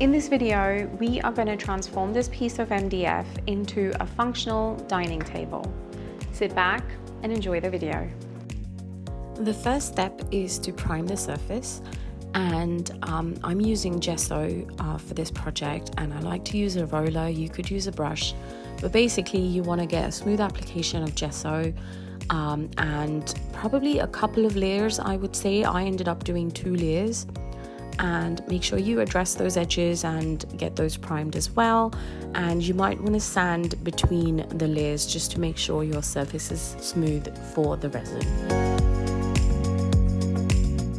In this video, we are going to transform this piece of MDF into a functional dining table. Sit back and enjoy the video. The first step is to prime the surface and um, I'm using gesso uh, for this project and I like to use a roller, you could use a brush, but basically you want to get a smooth application of gesso um, and probably a couple of layers I would say. I ended up doing two layers and make sure you address those edges and get those primed as well and you might want to sand between the layers just to make sure your surface is smooth for the resin.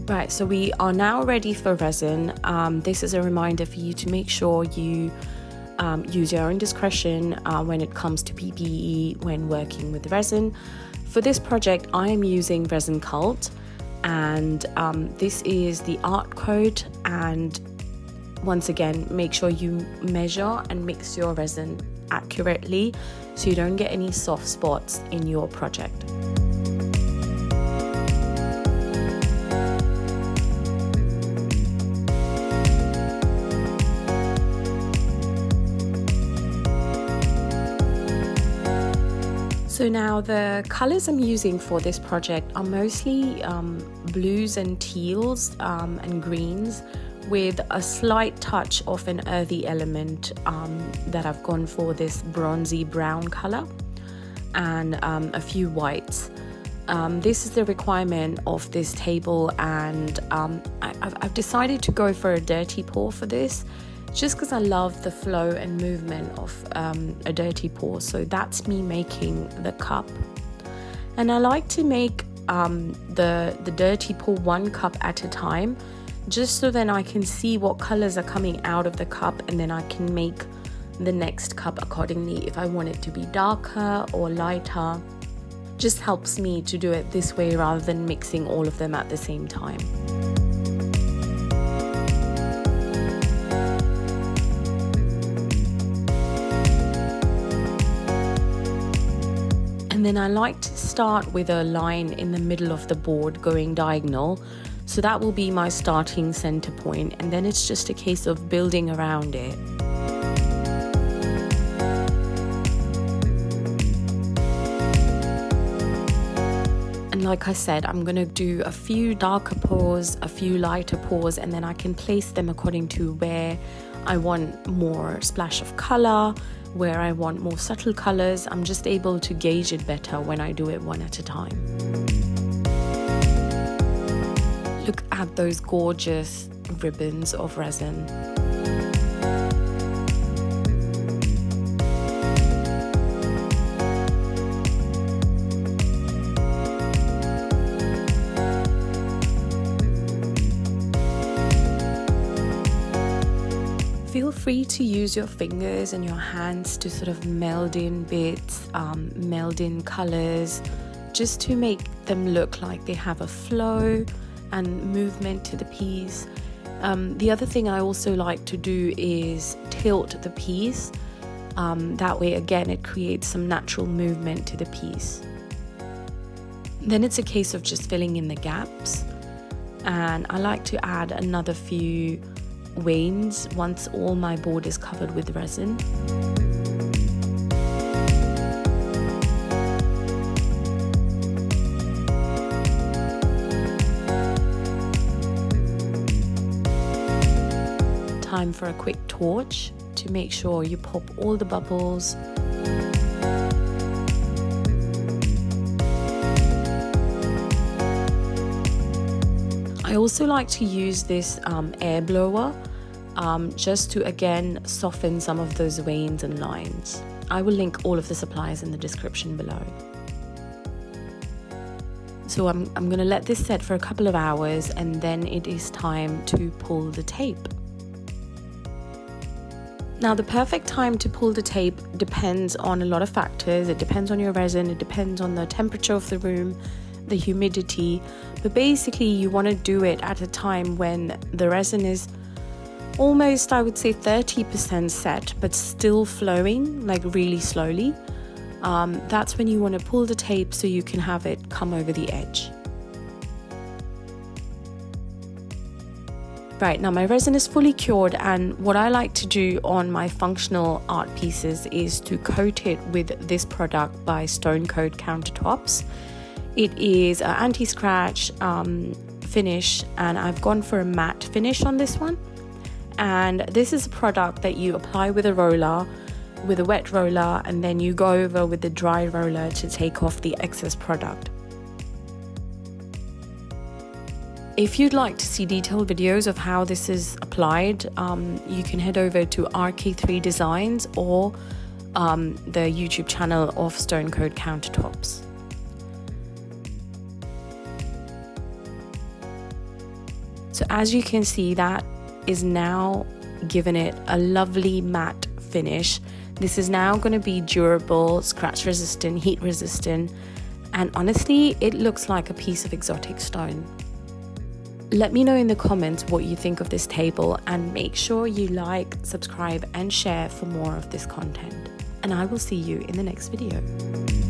Right, so we are now ready for resin. Um, this is a reminder for you to make sure you um, use your own discretion uh, when it comes to PPE when working with the resin. For this project, I am using Resin Cult and um, this is the art code and once again make sure you measure and mix your resin accurately so you don't get any soft spots in your project. So now the colors I'm using for this project are mostly um, blues and teals um, and greens with a slight touch of an earthy element um, that I've gone for this bronzy brown color and um, a few whites. Um, this is the requirement of this table and um, I, I've decided to go for a dirty pour for this just because I love the flow and movement of um, a dirty pour. So that's me making the cup. And I like to make um, the, the dirty pour one cup at a time, just so then I can see what colors are coming out of the cup and then I can make the next cup accordingly if I want it to be darker or lighter. Just helps me to do it this way rather than mixing all of them at the same time. Then I like to start with a line in the middle of the board going diagonal. So that will be my starting center point and then it's just a case of building around it. And like I said, I'm gonna do a few darker pours, a few lighter pours, and then I can place them according to where I want more splash of color, where I want more subtle colors, I'm just able to gauge it better when I do it one at a time. Look at those gorgeous ribbons of resin. Feel free to use your fingers and your hands to sort of meld in bits, um, meld in colors, just to make them look like they have a flow and movement to the piece. Um, the other thing I also like to do is tilt the piece. Um, that way, again, it creates some natural movement to the piece. Then it's a case of just filling in the gaps. And I like to add another few wanes once all my board is covered with resin. Time for a quick torch to make sure you pop all the bubbles I also like to use this um, air blower um, just to again soften some of those veins and lines. I will link all of the supplies in the description below. So I'm, I'm going to let this set for a couple of hours and then it is time to pull the tape. Now the perfect time to pull the tape depends on a lot of factors. It depends on your resin, it depends on the temperature of the room, the humidity, but basically you want to do it at a time when the resin is almost, I would say, 30% set, but still flowing like really slowly. Um, that's when you want to pull the tape so you can have it come over the edge. Right, now my resin is fully cured and what I like to do on my functional art pieces is to coat it with this product by Stone Coat Countertops. It is an anti-scratch um, finish and I've gone for a matte finish on this one. And this is a product that you apply with a roller, with a wet roller, and then you go over with the dry roller to take off the excess product. If you'd like to see detailed videos of how this is applied, um, you can head over to RK3 Designs or um, the YouTube channel of Stone Coat Countertops. So as you can see, that is now given it a lovely matte finish. This is now going to be durable, scratch resistant, heat resistant, and honestly, it looks like a piece of exotic stone. Let me know in the comments what you think of this table and make sure you like, subscribe, and share for more of this content. And I will see you in the next video.